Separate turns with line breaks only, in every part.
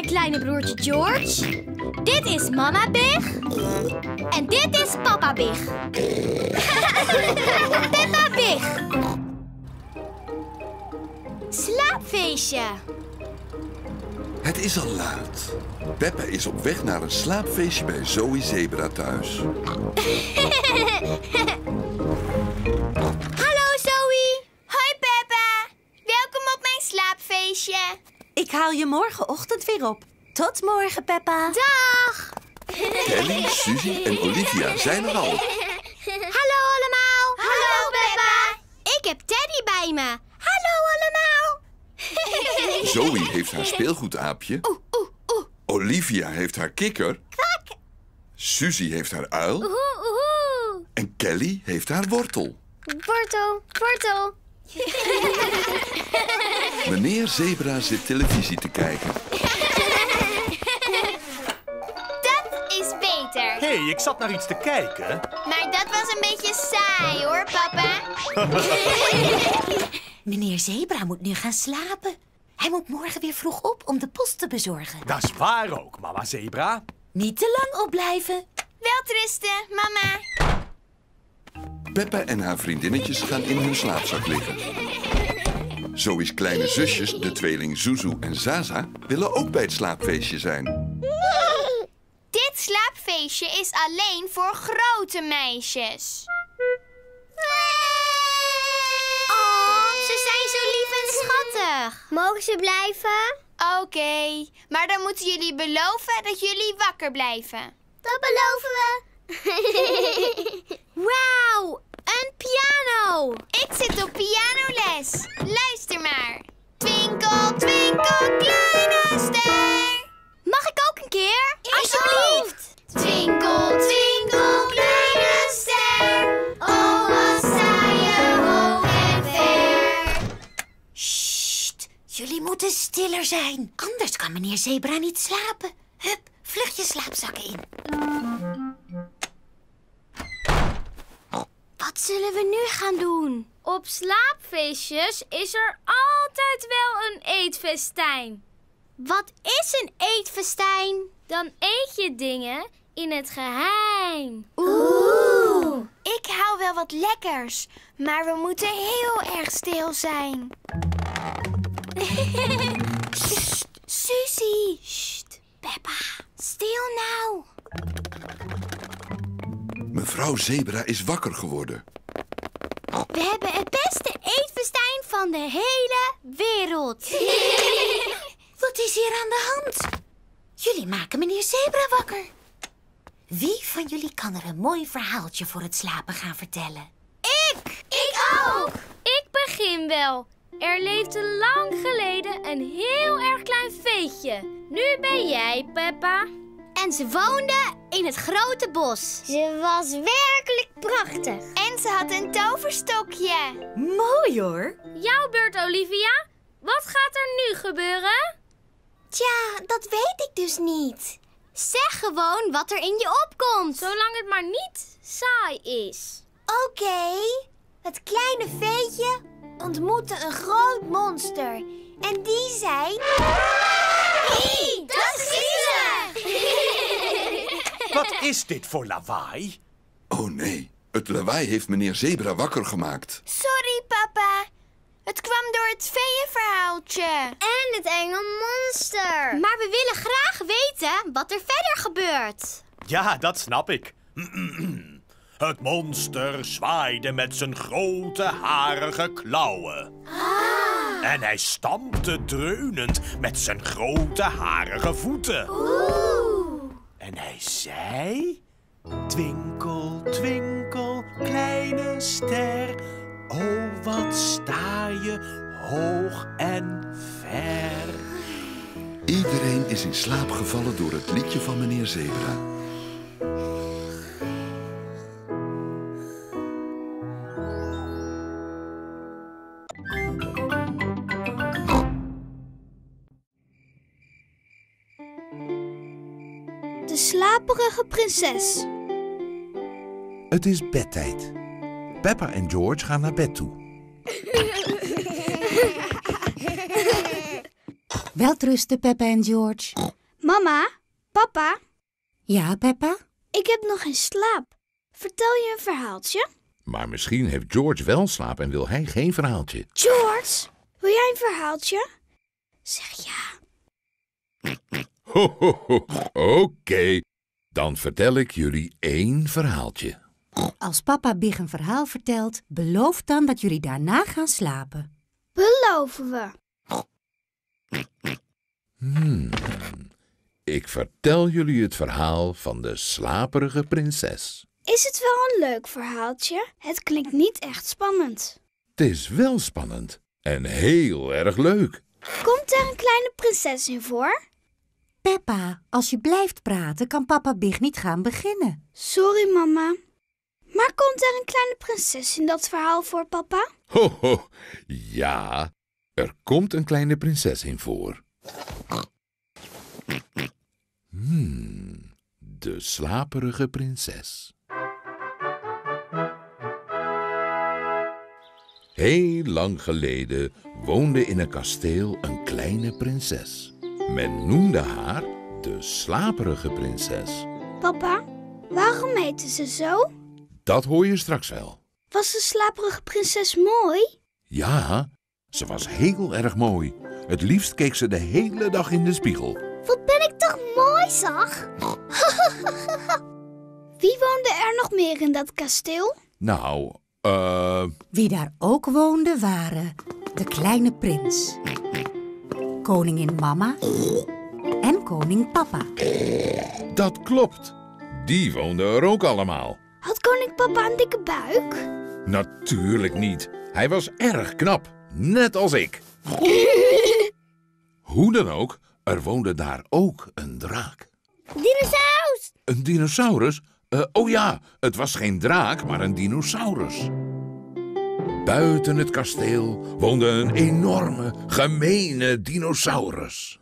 mijn kleine broertje George. Dit is mama Big. En dit is papa Big. Peppa Big. Slaapfeestje.
Het is al laat. Peppa is op weg naar een slaapfeestje bij Zoe Zebra thuis.
Ik haal je morgenochtend weer op. Tot morgen, Peppa.
Dag.
Kelly, Suzy en Olivia zijn er al.
Hallo allemaal. Hallo Peppa. Ik heb Teddy bij me. Hallo allemaal.
Zoe heeft haar speelgoedaapje.
Oeh, oeh, oeh.
Olivia heeft haar kikker.
Kwak.
Suzy heeft haar uil.
Oeh, oeh.
En Kelly heeft haar wortel.
Wortel, wortel.
Meneer Zebra zit televisie te kijken.
Dat is beter.
Hé, hey, ik zat naar iets te kijken.
Maar dat was een beetje saai hoor, papa.
Meneer Zebra moet nu gaan slapen. Hij moet morgen weer vroeg op om de post te bezorgen.
Dat is waar ook, mama Zebra.
Niet te lang opblijven.
Welterusten, mama.
Peppa en haar vriendinnetjes gaan in hun slaapzak liggen. Zoe's kleine zusjes, de tweeling Zuzu en Zaza, willen ook bij het slaapfeestje zijn.
Dit slaapfeestje is alleen voor grote meisjes. Oh, ze zijn zo lief en schattig. Mogen ze blijven? Oké, maar dan moeten jullie beloven dat jullie wakker blijven. Dat beloven we. Wauw, een piano. Ik zit op pianoles. Luister maar. Twinkel, twinkel, kleine ster. Mag ik ook een keer? Alsjeblieft. Twinkel, twinkel, kleine ster. Oh, wat sta je hoog en ver.
Sst, jullie moeten stiller zijn. Anders kan meneer Zebra niet slapen. Hup, vlug je slaapzakken in.
Wat zullen we nu gaan doen? Op slaapfeestjes is er altijd wel een eetfestijn. Wat is een eetfestijn? Dan eet je dingen in het geheim. Oeh. Ik hou wel wat lekkers, maar we moeten heel erg stil zijn. Sst, Susie. Sst, Peppa. Stil nou.
Mevrouw Zebra is wakker geworden.
We hebben het beste eetfestijn van de hele wereld.
Wat is hier aan de hand? Jullie maken meneer Zebra wakker. Wie van jullie kan er een mooi verhaaltje voor het slapen gaan vertellen?
Ik! Ik ook! Ik begin wel. Er leefde lang geleden een heel erg klein veetje. Nu ben jij, Peppa. En ze woonde in het grote bos. Ze was werkelijk prachtig. En ze had een toverstokje.
Mooi hoor.
Jouw beurt, Olivia. Wat gaat er nu gebeuren? Tja, dat weet ik dus niet. Zeg gewoon wat er in je opkomt. Zolang het maar niet saai is. Oké. Het kleine veetje ontmoette een groot monster. En die zei... Dat
Wat is dit voor lawaai?
Oh nee, het lawaai heeft meneer Zebra wakker gemaakt.
Sorry, papa. Het kwam door het veeënverhaaltje. En het enge monster. Maar we willen graag weten wat er verder gebeurt.
Ja, dat snap ik. Het monster zwaaide met zijn grote harige klauwen. En hij stampte dreunend met zijn grote harige voeten. En hij zei... Twinkel, twinkel, kleine ster. Oh, wat sta je hoog en ver.
Iedereen is in slaap gevallen door het liedje van meneer Zebra.
Prinses.
Het is bedtijd. Peppa en George gaan naar bed toe.
Welterusten, Peppa en George.
Mama, papa,
Ja, Peppa?
ik heb nog geen slaap. Vertel je een verhaaltje?
Maar misschien heeft George wel slaap en wil hij geen verhaaltje.
George, wil jij een verhaaltje? Zeg ja.
Ho, ho, ho. Oké, dan vertel ik jullie één verhaaltje.
Als papa Big een verhaal vertelt, beloof dan dat jullie daarna gaan slapen.
Beloven we.
Hmm. Ik vertel jullie het verhaal van de slaperige prinses.
Is het wel een leuk verhaaltje? Het klinkt niet echt spannend.
Het is wel spannend en heel erg leuk.
Komt er een kleine prinses in voor?
Peppa, als je blijft praten, kan papa Big niet gaan beginnen.
Sorry, mama. Maar komt er een kleine prinses in dat verhaal voor, papa?
Ho, ho. Ja, er komt een kleine prinses in voor. Hmm, de slaperige prinses. Heel lang geleden woonde in een kasteel een kleine prinses. Men noemde haar de slaperige prinses.
Papa, waarom heette ze zo?
Dat hoor je straks wel.
Was de slaperige prinses mooi?
Ja, ze was heel erg mooi. Het liefst keek ze de hele dag in de spiegel.
Wat ben ik toch mooi, zag? Wie woonde er nog meer in dat kasteel?
Nou, eh.
Wie daar ook woonde waren de kleine prins, koningin mama en koning papa.
dat klopt. Die woonden er ook allemaal.
Had koning papa een dikke buik?
Natuurlijk niet. Hij was erg knap, net als ik. Hoe dan ook, er woonde daar ook een draak.
Dinosaurus!
Een dinosaurus? Eh, oh ja, het was geen draak, maar een dinosaurus. Buiten het kasteel woonde een enorme, gemene dinosaurus.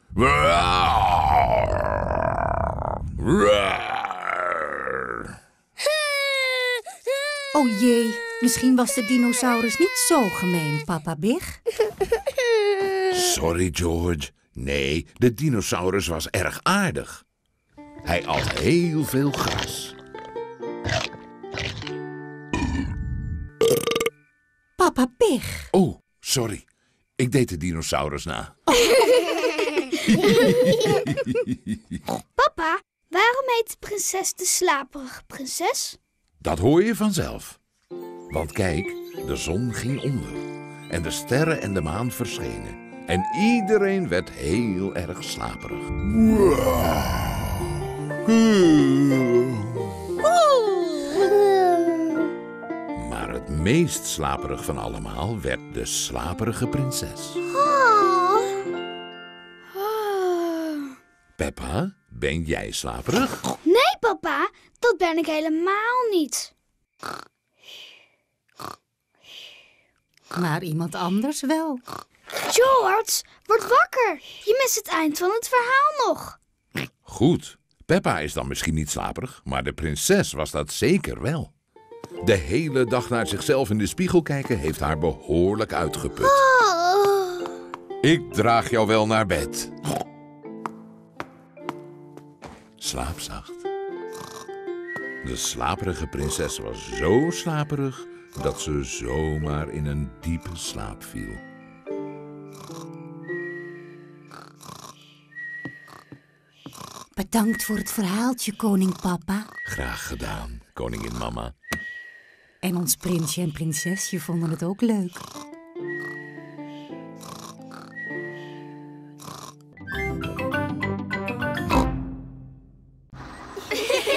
Oh jee, misschien was de dinosaurus niet zo gemeen, papa Big.
Sorry, George. Nee, de dinosaurus was erg aardig. Hij at heel veel gras.
Papa Big.
Oh, sorry. Ik deed de dinosaurus na.
Papa, waarom heet de prinses de slaperige prinses?
Dat hoor je vanzelf. Want kijk, de zon ging onder. En de sterren en de maan verschenen. En iedereen werd heel erg slaperig. Meest slaperig van allemaal werd de slaperige prinses.
Oh.
Peppa, ben jij slaperig?
Nee, papa, dat ben ik helemaal niet.
Maar iemand anders wel.
George, word wakker. Je mist het eind van het verhaal nog.
Goed, Peppa is dan misschien niet slaperig, maar de prinses was dat zeker wel. De hele dag naar zichzelf in de spiegel kijken heeft haar behoorlijk uitgeput.
Oh.
Ik draag jou wel naar bed. Slaap zacht. De slaperige prinses was zo slaperig dat ze zomaar in een diepe slaap viel.
Bedankt voor het verhaaltje, koning papa.
Graag gedaan, koningin mama.
En ons prinsje en prinsesje vonden het ook leuk.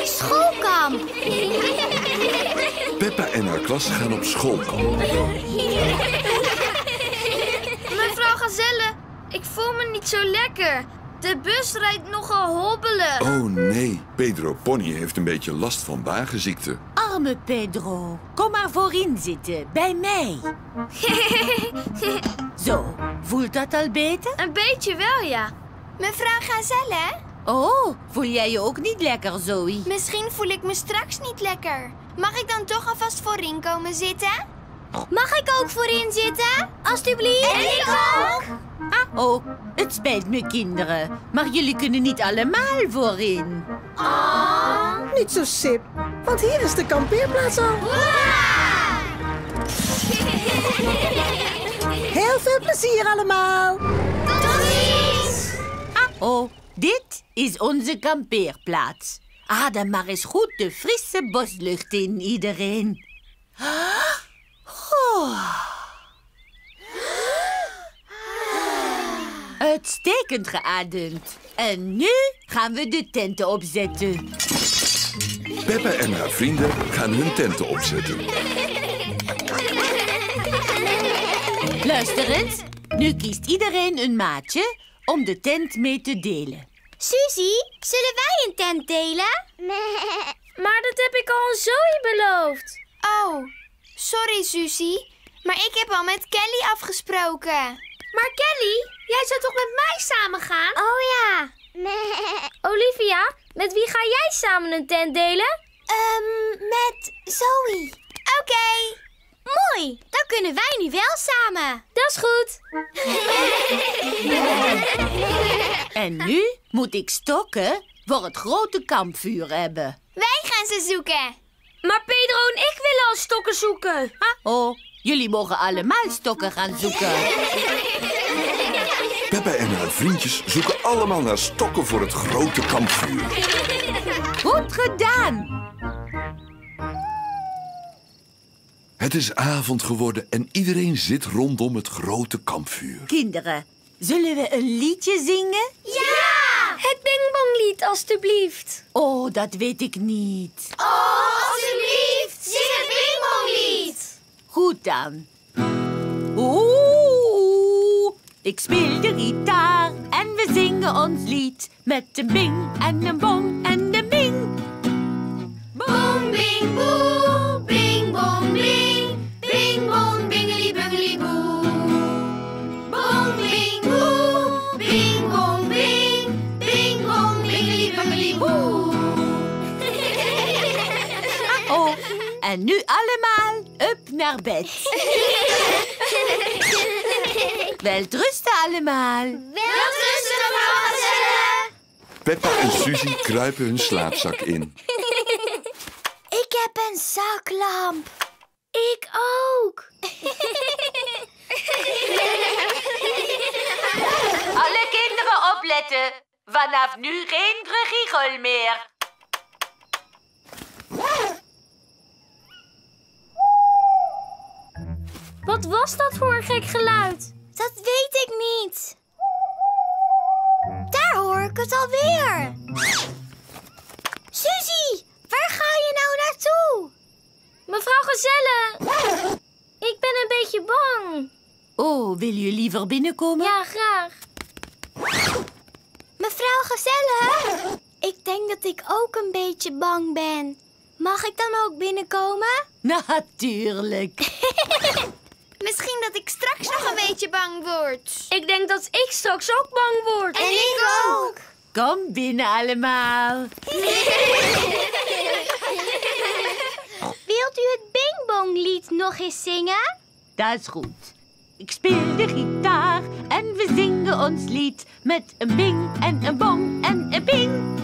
Schoolkamp.
Peppa en haar klas gaan op schoolkamp.
Mevrouw Gazelle, ik voel me niet zo lekker. De bus rijdt nogal hobbelig.
Oh nee, Pedro Pony heeft een beetje last van wagenziekte.
Arme Pedro, kom maar voorin zitten, bij mij. Zo, voelt dat al beter?
Een beetje wel, ja. Mevrouw Gazelle,
Oh, voel jij je ook niet lekker, Zoe?
misschien voel ik me straks niet lekker. Mag ik dan toch alvast voorin komen zitten? Mag ik ook voorin zitten? Alsjeblieft. En ik ook.
oh, het spijt me, kinderen. Maar jullie kunnen niet allemaal voorin.
Niet zo sip, want hier is de kampeerplaats al. Heel veel plezier allemaal.
Oh, dit is onze kampeerplaats. Adem maar eens goed de frisse boslucht in, iedereen. Oh. Uitstekend geademd. En nu gaan we de tenten opzetten.
Peppa en haar vrienden gaan hun tenten opzetten.
Luister eens. Nu kiest iedereen een maatje om de tent mee te delen.
Suzy, zullen wij een tent delen? Maar dat heb ik al aan Zoe beloofd.
Oh, sorry Suzy, maar ik heb al met Kelly afgesproken.
Maar Kelly, jij zou toch met mij samen gaan? Oh ja. Olivia, met wie ga jij samen een tent delen?
Ehm, met Zoe.
Oké. Mooi, dan kunnen wij nu wel samen. Dat is goed.
En nu moet ik stokken voor het grote kampvuur hebben.
Wij gaan ze zoeken.
Maar Pedro en ik willen al stokken zoeken.
Oh, jullie mogen allemaal stokken gaan zoeken.
Peppa en haar vriendjes zoeken allemaal naar stokken voor het grote kampvuur.
Goed gedaan.
Het is avond geworden en iedereen zit rondom het grote kampvuur.
Kinderen, zullen we een liedje zingen?
Ja! Het bingbonglied, alstublieft.
Oh, dat weet ik niet.
Oh,
Goed dan. Oeh, ik speel de gitaar en we zingen ons lied. Met een bing en een bong en een bing.
Boom, bing, boe,
en nu allemaal up naar bed. Welterusten allemaal.
Welterusten, mevrouw Gazelle.
Peppa en Suzy kruipen hun slaapzak in.
Ik heb een zaklamp.
Ik ook.
Alle kinderen opletten. Vanaf nu geen gegiegel meer.
Wat was dat voor een gek geluid?
Dat weet ik niet. Daar hoor ik het alweer. Suzy, waar ga je nou naartoe?
Mevrouw Gazelle. Ik ben een beetje bang.
Oh, wil je liever binnenkomen?
Ja, graag.
Mevrouw Gazelle, ik denk dat ik ook een beetje bang ben. Mag ik dan ook binnenkomen?
Natuurlijk.
Misschien dat ik straks nog een beetje bang word.
Ik denk dat ik straks ook bang word.
En ik ook.
Kom binnen allemaal.
Wilt u het Bingbonglied nog eens zingen?
Dat is goed. Ik speel de gitaar en we zingen ons lied met een bing en een bong en een ping.